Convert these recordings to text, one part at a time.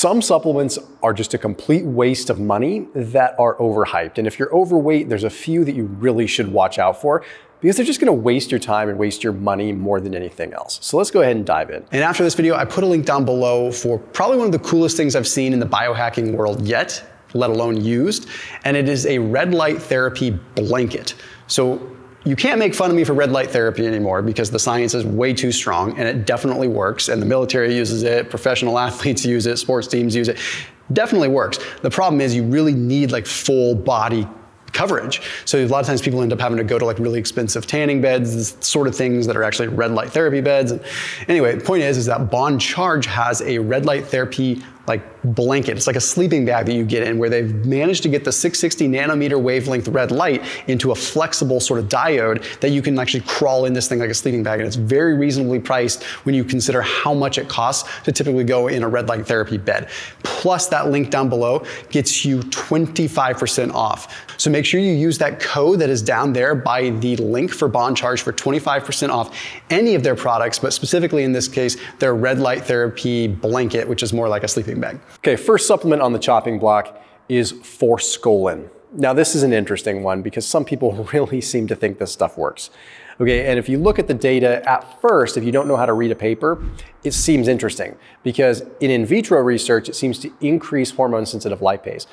Some supplements are just a complete waste of money that are overhyped. And if you're overweight, there's a few that you really should watch out for because they're just gonna waste your time and waste your money more than anything else. So let's go ahead and dive in. And after this video, I put a link down below for probably one of the coolest things I've seen in the biohacking world yet, let alone used. And it is a red light therapy blanket. So you can't make fun of me for red light therapy anymore because the science is way too strong and it definitely works. And the military uses it, professional athletes use it, sports teams use it. Definitely works. The problem is you really need like full body coverage. So a lot of times people end up having to go to like really expensive tanning beds, sort of things that are actually red light therapy beds. Anyway, the point is, is that Bon Charge has a red light therapy like blanket. It's like a sleeping bag that you get in where they've managed to get the 660 nanometer wavelength red light into a flexible sort of diode that you can actually crawl in this thing like a sleeping bag. And it's very reasonably priced when you consider how much it costs to typically go in a red light therapy bed. Plus that link down below gets you 25% off. So make sure you use that code that is down there by the link for Bon Charge for 25% off any of their products, but specifically in this case, their red light therapy blanket, which is more like a sleeping bag. Okay, first supplement on the chopping block is forskolin. Now this is an interesting one because some people really seem to think this stuff works. Okay, and if you look at the data at first, if you don't know how to read a paper, it seems interesting because in in vitro research, it seems to increase hormone sensitive lipase.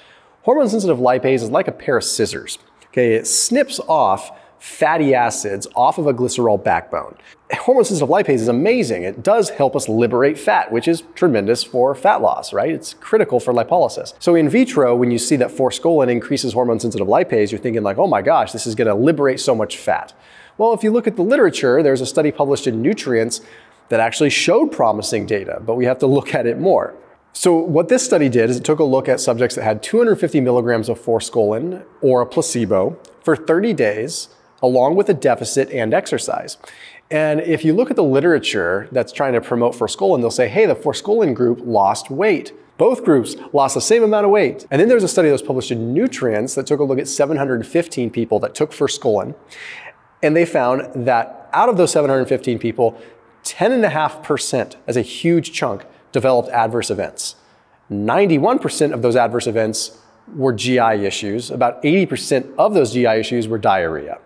Hormone sensitive lipase is like a pair of scissors. Okay, it snips off fatty acids off of a glycerol backbone. Hormone sensitive lipase is amazing. It does help us liberate fat, which is tremendous for fat loss, right? It's critical for lipolysis. So in vitro, when you see that forskolin increases hormone sensitive lipase, you're thinking like, oh my gosh, this is gonna liberate so much fat. Well, if you look at the literature, there's a study published in Nutrients that actually showed promising data, but we have to look at it more. So what this study did is it took a look at subjects that had 250 milligrams of forskolin or a placebo for 30 days along with a deficit and exercise. And if you look at the literature that's trying to promote forskolin, they'll say, hey, the forskolin group lost weight. Both groups lost the same amount of weight. And then there's a study that was published in Nutrients that took a look at 715 people that took forskolin. And they found that out of those 715 people, 10.5%, as a huge chunk, developed adverse events. 91% of those adverse events were GI issues. About 80% of those GI issues were diarrhea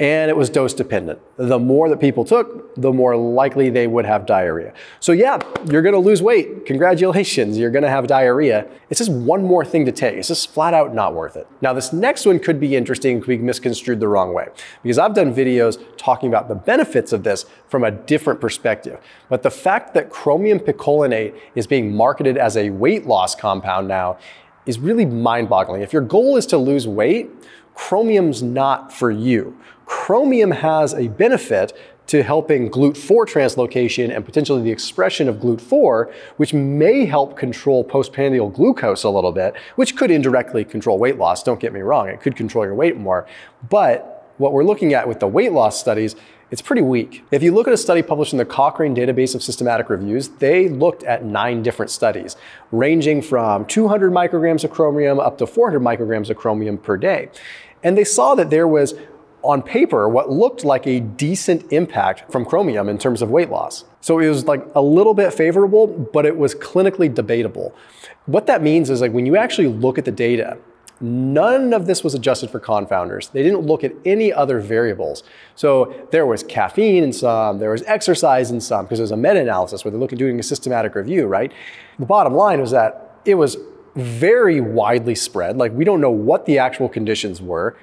and it was dose dependent. The more that people took, the more likely they would have diarrhea. So yeah, you're gonna lose weight. Congratulations, you're gonna have diarrhea. It's just one more thing to take. It's just flat out not worth it. Now this next one could be interesting, could be misconstrued the wrong way, because I've done videos talking about the benefits of this from a different perspective. But the fact that chromium picolinate is being marketed as a weight loss compound now is really mind boggling. If your goal is to lose weight, chromium's not for you. Chromium has a benefit to helping GLUT4 translocation and potentially the expression of GLUT4, which may help control postprandial glucose a little bit, which could indirectly control weight loss. Don't get me wrong, it could control your weight more. But what we're looking at with the weight loss studies, it's pretty weak. If you look at a study published in the Cochrane Database of Systematic Reviews, they looked at nine different studies, ranging from 200 micrograms of chromium up to 400 micrograms of chromium per day. And they saw that there was on paper what looked like a decent impact from chromium in terms of weight loss. So it was like a little bit favorable, but it was clinically debatable. What that means is like when you actually look at the data, none of this was adjusted for confounders. They didn't look at any other variables. So there was caffeine in some, there was exercise in some, because it was a meta-analysis where they're looking doing a systematic review, right? The bottom line was that it was very widely spread. Like we don't know what the actual conditions were.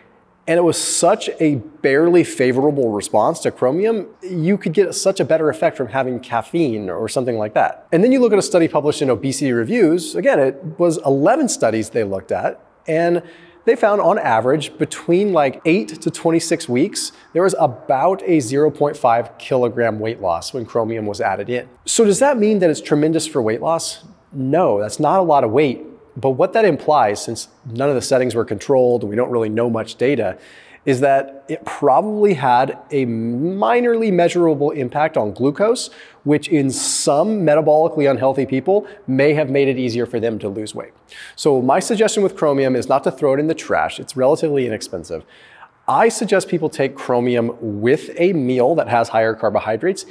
And it was such a barely favorable response to chromium, you could get such a better effect from having caffeine or something like that. And then you look at a study published in Obesity Reviews, again, it was 11 studies they looked at, and they found on average between like 8 to 26 weeks, there was about a 0.5 kilogram weight loss when chromium was added in. So does that mean that it's tremendous for weight loss? No, that's not a lot of weight but what that implies, since none of the settings were controlled, we don't really know much data, is that it probably had a minorly measurable impact on glucose, which in some metabolically unhealthy people may have made it easier for them to lose weight. So my suggestion with chromium is not to throw it in the trash. It's relatively inexpensive. I suggest people take chromium with a meal that has higher carbohydrates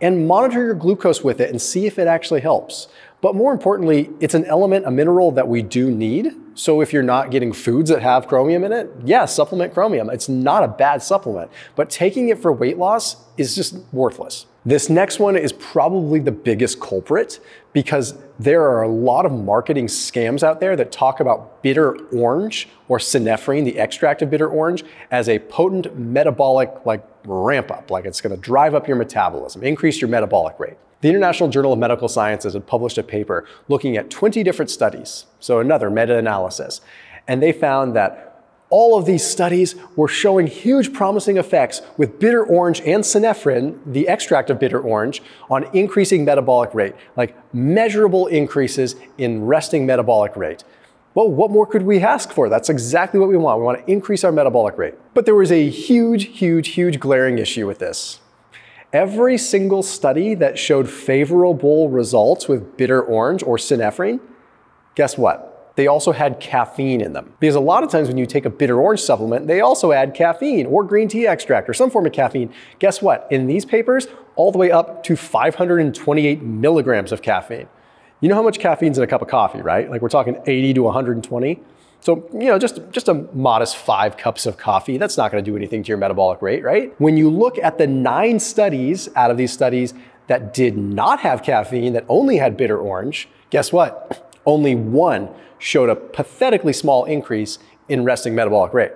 and monitor your glucose with it and see if it actually helps. But more importantly, it's an element, a mineral that we do need. So if you're not getting foods that have chromium in it, yes, supplement chromium. It's not a bad supplement, but taking it for weight loss is just worthless. This next one is probably the biggest culprit because there are a lot of marketing scams out there that talk about bitter orange or synephrine, the extract of bitter orange, as a potent metabolic like ramp up, like it's going to drive up your metabolism, increase your metabolic rate. The International Journal of Medical Sciences had published a paper looking at 20 different studies, so another meta-analysis, and they found that all of these studies were showing huge promising effects with bitter orange and synephrine, the extract of bitter orange, on increasing metabolic rate, like measurable increases in resting metabolic rate. Well, what more could we ask for? That's exactly what we want. We want to increase our metabolic rate. But there was a huge, huge, huge glaring issue with this. Every single study that showed favorable results with bitter orange or synephrine, guess what? they also had caffeine in them. Because a lot of times when you take a bitter orange supplement, they also add caffeine or green tea extract or some form of caffeine. Guess what? In these papers, all the way up to 528 milligrams of caffeine. You know how much caffeine's in a cup of coffee, right? Like we're talking 80 to 120. So, you know, just, just a modest five cups of coffee, that's not gonna do anything to your metabolic rate, right? When you look at the nine studies out of these studies that did not have caffeine, that only had bitter orange, guess what? Only one showed a pathetically small increase in resting metabolic rate.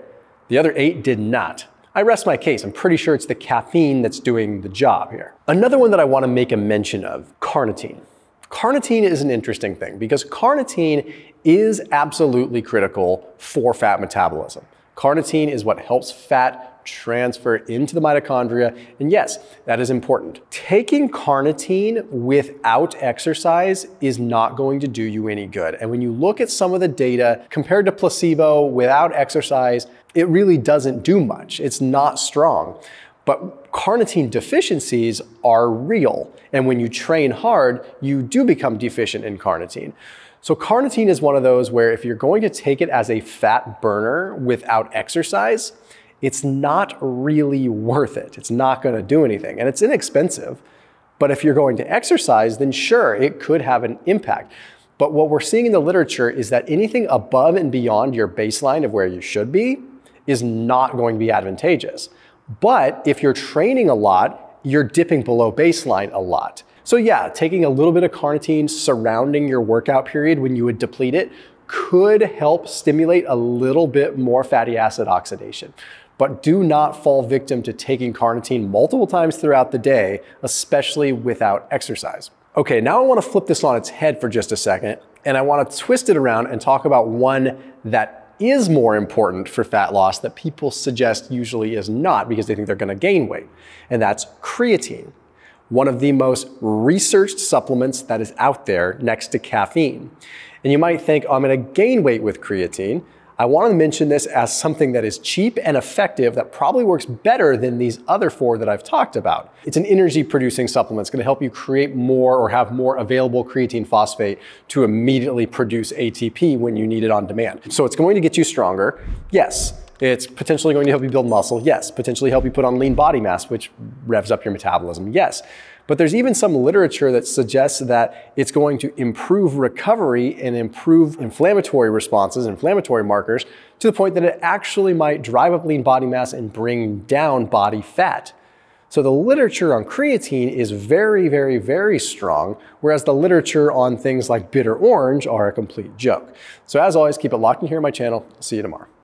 The other eight did not. I rest my case. I'm pretty sure it's the caffeine that's doing the job here. Another one that I want to make a mention of, carnitine. Carnitine is an interesting thing because carnitine is absolutely critical for fat metabolism. Carnitine is what helps fat transfer into the mitochondria. And yes, that is important. Taking carnitine without exercise is not going to do you any good. And when you look at some of the data compared to placebo without exercise, it really doesn't do much. It's not strong. But carnitine deficiencies are real. And when you train hard, you do become deficient in carnitine. So carnitine is one of those where if you're going to take it as a fat burner without exercise, it's not really worth it. It's not going to do anything. And it's inexpensive. But if you're going to exercise, then sure, it could have an impact. But what we're seeing in the literature is that anything above and beyond your baseline of where you should be is not going to be advantageous. But if you're training a lot, you're dipping below baseline a lot. So yeah, taking a little bit of carnitine surrounding your workout period when you would deplete it could help stimulate a little bit more fatty acid oxidation but do not fall victim to taking carnitine multiple times throughout the day, especially without exercise. Okay, now I wanna flip this on its head for just a second, and I wanna twist it around and talk about one that is more important for fat loss that people suggest usually is not because they think they're gonna gain weight, and that's creatine, one of the most researched supplements that is out there next to caffeine. And you might think, oh, I'm gonna gain weight with creatine. I want to mention this as something that is cheap and effective that probably works better than these other four that I've talked about. It's an energy producing supplement. It's going to help you create more or have more available creatine phosphate to immediately produce ATP when you need it on demand. So it's going to get you stronger. Yes, it's potentially going to help you build muscle. Yes. Potentially help you put on lean body mass, which revs up your metabolism. Yes. But there's even some literature that suggests that it's going to improve recovery and improve inflammatory responses, inflammatory markers, to the point that it actually might drive up lean body mass and bring down body fat. So the literature on creatine is very, very, very strong, whereas the literature on things like bitter orange are a complete joke. So as always, keep it locked in here on my channel. See you tomorrow.